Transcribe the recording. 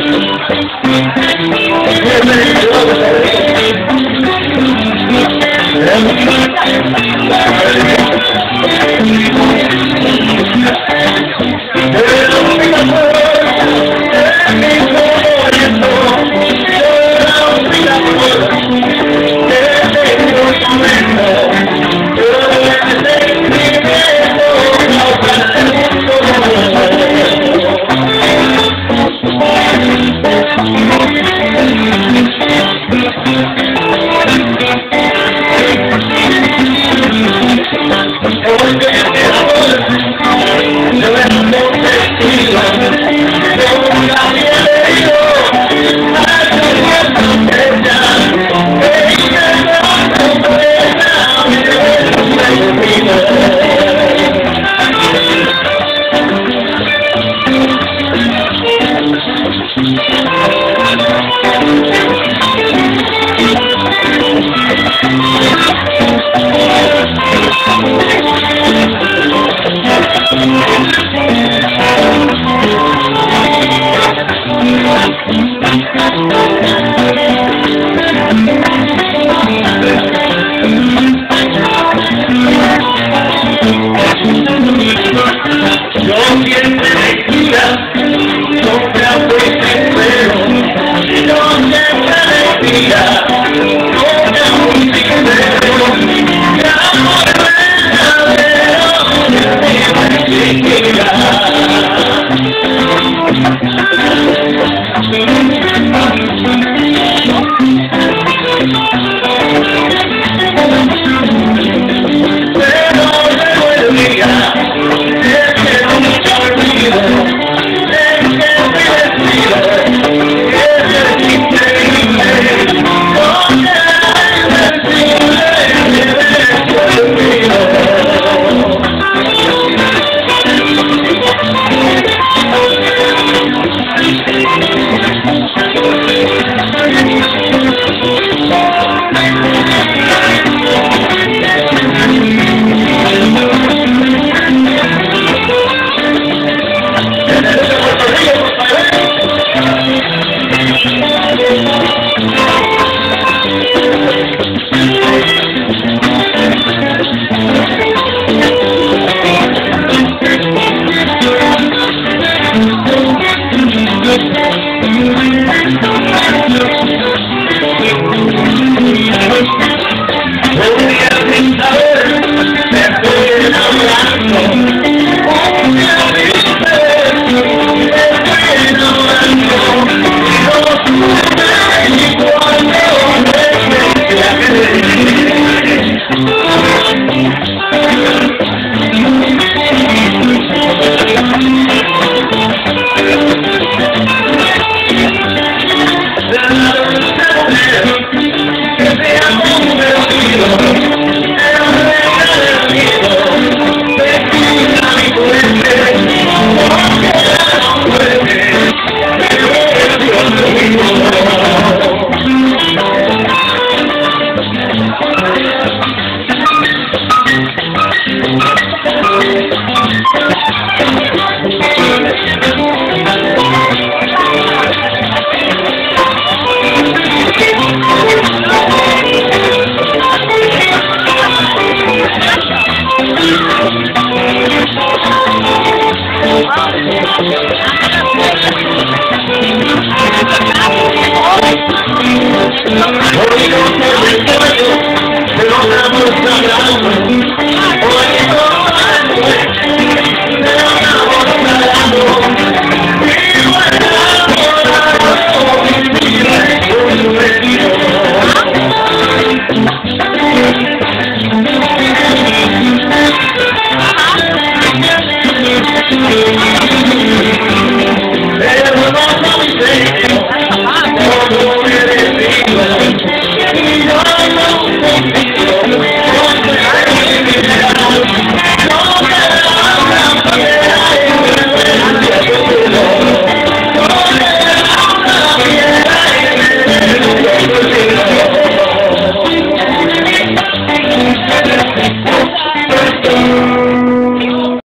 Yo siempre decía, Voy enamorando. Voy sagrado